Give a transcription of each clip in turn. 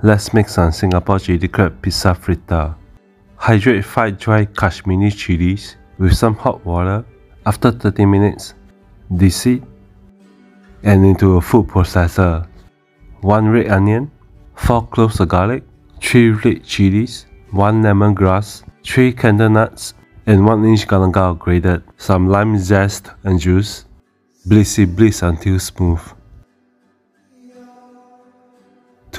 Let's make some Singapore chili crab pizza fritta. Hydrate 5 dry Kashmiri chilies with some hot water. After 30 minutes, deseed and into a food processor. 1 red onion, 4 cloves of garlic, 3 red chilies, 1 lemongrass, 3 candle nuts, and 1 inch galangal grated, some lime zest and juice. Blissy bliss until smooth.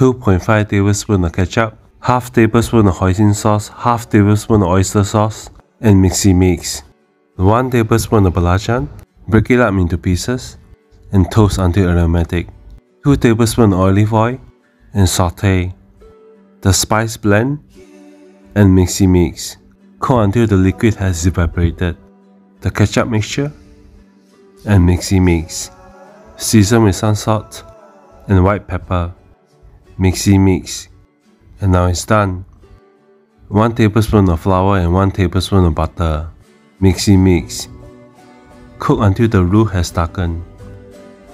2.5 tablespoon of ketchup, half tablespoon of hoisin sauce, half tablespoon of oyster sauce, and mixy mix. 1 tablespoon of belacan, break it up into pieces, and toast until aromatic. 2 tablespoon olive oil, and saute. The spice blend, and mixy mix. Cook until the liquid has evaporated. The ketchup mixture, and mixy mix. Season with some salt and white pepper mixy mix. And now it's done. 1 tablespoon of flour and 1 tablespoon of butter. Mixy mix. Cook until the roux has darkened.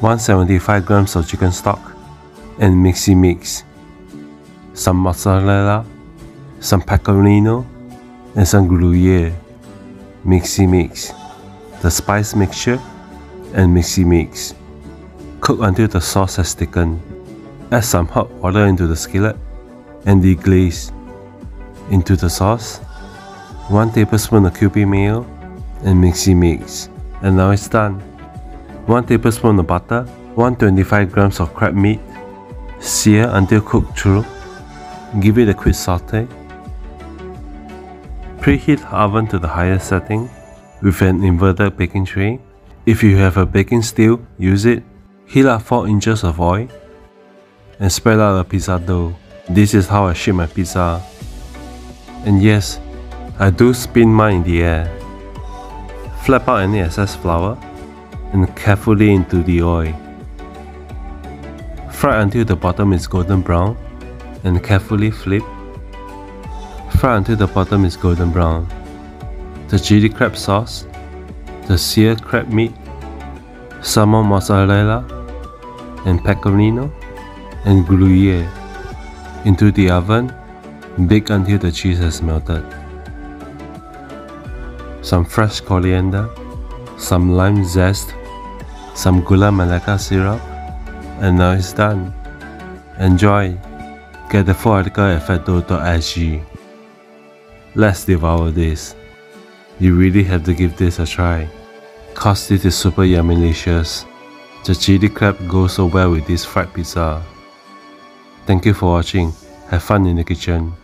175 grams of chicken stock and mixy mix. Some mozzarella some pecorino and some gruyere. Mixy mix. The spice mixture and mixy mix. Cook until the sauce has thickened Add some hot water into the skillet and deglaze. Into the sauce, 1 tablespoon of Kewpie mayo and mixy mix. And now it's done. 1 tablespoon of butter, 125 grams of crab meat, sear until cooked through. Give it a quick saute. Preheat the oven to the highest setting with an inverted baking tray. If you have a baking steel, use it. Heat up 4 inches of oil and spread out the pizza dough. This is how I shape my pizza. And yes, I do spin mine in the air. Flap out any excess flour and carefully into the oil. Fry until the bottom is golden brown and carefully flip. Fry until the bottom is golden brown. The chili crab sauce, the seared crab meat, more mozzarella, and pecorino and gruyere into the oven. Bake until the cheese has melted. Some fresh coriander, some lime zest, some gula melaka syrup, and now it's done. Enjoy! Get the full article at fatdough.sg. Let's devour this. You really have to give this a try. Cause this is super yummy delicious. The chili crab goes so well with this fried pizza. Thank you for watching. Have fun in the kitchen.